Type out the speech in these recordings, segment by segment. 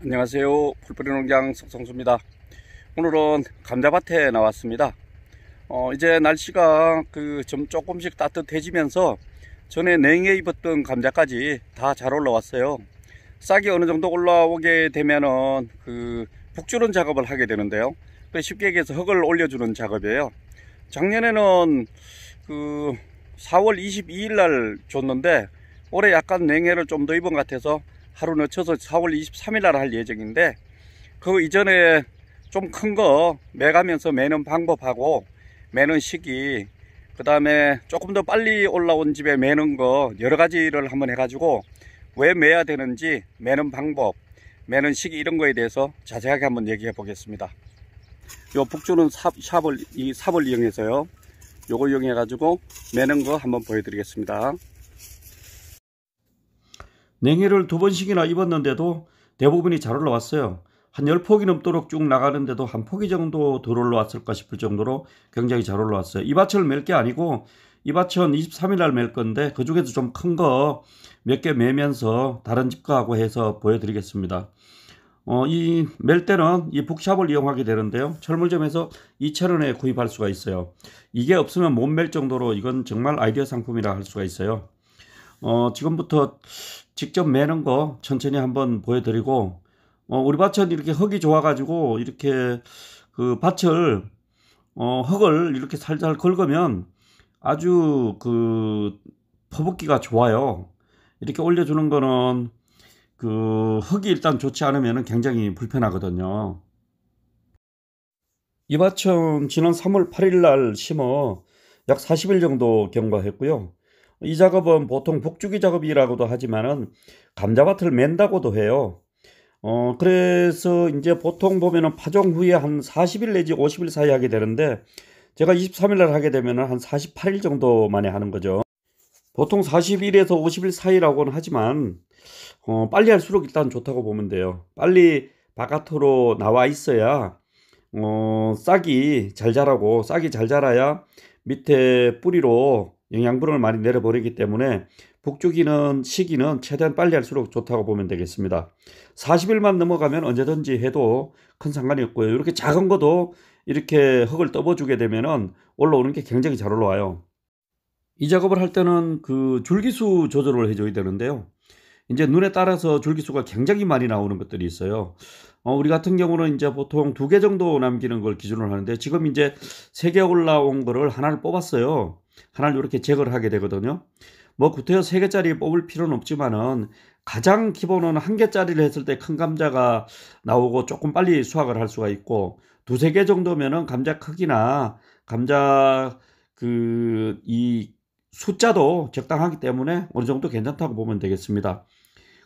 안녕하세요. 풀뿌리 농장 석성수입니다. 오늘은 감자밭에 나왔습니다. 어, 이제 날씨가 그 좀 조금씩 따뜻해지면서 전에 냉해 입었던 감자까지 다 잘 올라왔어요. 싹이 어느 정도 올라오게 되면은 그 북주는 작업을 하게 되는데요. 쉽게 얘기해서 흙을 올려주는 작업이에요. 작년에는 그 4월 22일 날 줬는데 올해 약간 냉해를 좀 더 입은 것 같아서 하루 늦춰서 4월 23일 날 할 예정인데 그 이전에 좀 큰 거 매가면서 매는 방법하고 매는 시기 그 다음에 조금 더 빨리 올라온 집에 매는 거 여러 가지를 한번 해가지고 왜 매야 되는지 매는 방법 매는 시기 이런 거에 대해서 자세하게 한번 얘기해 보겠습니다. 요 북주는 삽, 삽을 이 삽을 이용해서요. 요걸 이용해 가지고 매는 거 한번 보여드리겠습니다 냉해를 두 번씩이나 입었는데도 대부분이 잘 올라왔어요. 한 10폭이 넘도록 쭉 나가는데도 한 폭이 정도 덜 올라왔을까 싶을 정도로 굉장히 잘 올라왔어요. 이 밭을 멜게 아니고 이 밭은 23일 날멜 건데 그 중에서 좀큰 거 몇 개 매면서 다른 집과하고 해서 보여드리겠습니다. 어, 이 멜 때는 이 북샵을 이용하게 되는데요. 철물점에서 2,000원에 구입할 수가 있어요. 이게 없으면 못 멜 정도로 이건 정말 아이디어 상품이라 할 수가 있어요. 어, 지금부터 직접 매는 거 천천히 한번 보여드리고 어, 우리 밭은 이렇게 흙이 좋아가지고 이렇게 그 밭을 어, 흙을 이렇게 살살 긁으면 아주 그 퍼붓기가 좋아요. 이렇게 올려주는 거는 그 흙이 일단 좋지 않으면 굉장히 불편하거든요. 이 밭은 지난 3월 8일 날 심어 약 40일 정도 경과했고요. 이 작업은 보통 복주기 작업이라고도 하지만은 감자밭을 맨다고도 해요. 어, 그래서 이제 보통 보면은 파종 후에 한 40일 내지 50일 사이 하게 되는데 제가 23일 날 하게 되면은 한 48일 정도 만에 하는 거죠. 보통 40일에서 50일 사이라고는 하지만 어, 빨리 할수록 일단 좋다고 보면 돼요. 빨리 바깥으로 나와 있어야 어, 싹이 잘 자라고 싹이 잘 자라야 밑에 뿌리로 영양분을 많이 내려버리기 때문에 북주기는 시기는 최대한 빨리 할수록 좋다고 보면 되겠습니다. 40일만 넘어가면 언제든지 해도 큰 상관이 없고요. 이렇게 작은 것도 이렇게 흙을 떠버주게 되면은 올라오는 게 굉장히 잘 올라와요. 이 작업을 할 때는 그 줄기수 조절을 해줘야 되는데요. 이제 눈에 따라서 줄기수가 굉장히 많이 나오는 것들이 있어요. 어, 우리 같은 경우는 이제 보통 두 개 정도 남기는 걸 기준으로 하는데 지금 이제 세 개 올라온 거를 하나를 뽑았어요. 하나를 이렇게 제거를 하게 되거든요. 뭐 구태여 세 개짜리 뽑을 필요는 없지만은 가장 기본은 한 개짜리를 했을 때 큰 감자가 나오고 조금 빨리 수확을 할 수가 있고 두세 개 정도면은 감자 크기나 감자 그 이 숫자도 적당하기 때문에 어느 정도 괜찮다고 보면 되겠습니다.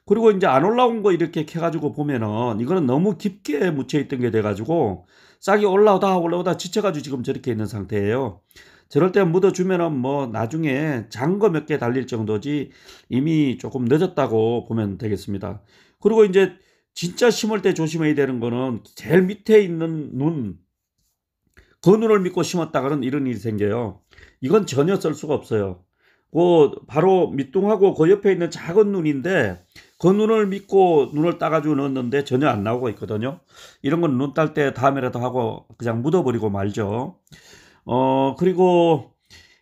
그리고 이제 안 올라온 거 이렇게 캐가지고 보면은 이거는 너무 깊게 묻혀 있던 게 돼가지고 싹이 올라오다 올라오다 지쳐가지고 지금 저렇게 있는 상태예요. 저럴 때 묻어주면은 뭐 나중에 장거 몇 개 달릴 정도지 이미 조금 늦었다고 보면 되겠습니다. 그리고 이제 진짜 심을 때 조심해야 되는 거는 제일 밑에 있는 눈, 그 눈을 믿고 심었다가는 이런 일이 생겨요. 이건 전혀 쓸 수가 없어요. 그 바로 밑둥하고 그 옆에 있는 작은 눈인데 그 눈을 믿고 눈을 따가지고 넣었는데 전혀 안 나오고 있거든요. 이런 건 눈 딸 때 다음에라도 하고 그냥 묻어버리고 말죠. 어, 그리고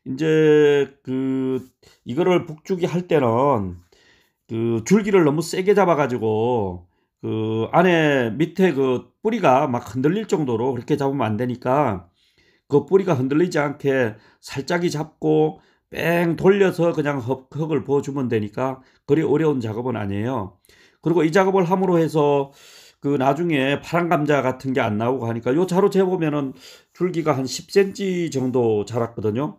이제 그 이거를 북주기 할 때는 그 줄기를 너무 세게 잡아가지고 그 안에 밑에 그 뿌리가 막 흔들릴 정도로 그렇게 잡으면 안 되니까 그 뿌리가 흔들리지 않게 살짝이 잡고 뺑 돌려서 그냥 흙을 부어주면 되니까 그리 어려운 작업은 아니에요. 그리고 이 작업을 함으로 해서 그 나중에 파란 감자 같은 게 안 나오고 하니까 요 자로 재보면은 줄기가 한 10cm 정도 자랐거든요.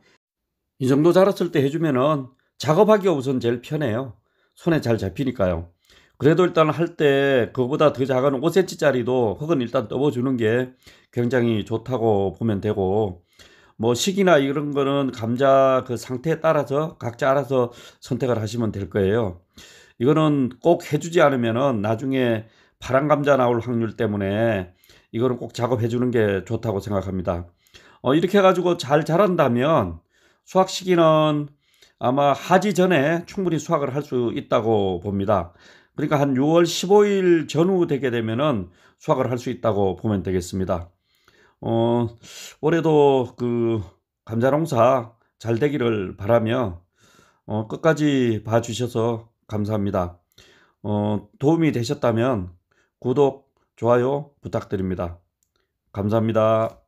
이 정도 자랐을 때 해주면은 작업하기가 우선 제일 편해요. 손에 잘 잡히니까요. 그래도 일단 할 때 그거보다 더 작은 5cm짜리도 흙은 일단 떠보주는 게 굉장히 좋다고 보면 되고 뭐 시기나 이런 거는 감자 그 상태에 따라서 각자 알아서 선택을 하시면 될 거예요. 이거는 꼭 해주지 않으면은 나중에 파란 감자 나올 확률 때문에 이거는 꼭 작업해 주는 게 좋다고 생각합니다. 어, 이렇게 해가지고 잘 자란다면 수확 시기는 아마 하지 전에 충분히 수확을 할 수 있다고 봅니다. 그러니까 한 6월 15일 전후 되게 되면은 수확을 할 수 있다고 보면 되겠습니다. 어, 올해도 그 감자 농사 잘 되기를 바라며 어, 끝까지 봐주셔서 감사합니다. 어, 도움이 되셨다면 구독, 좋아요 부탁드립니다. 감사합니다.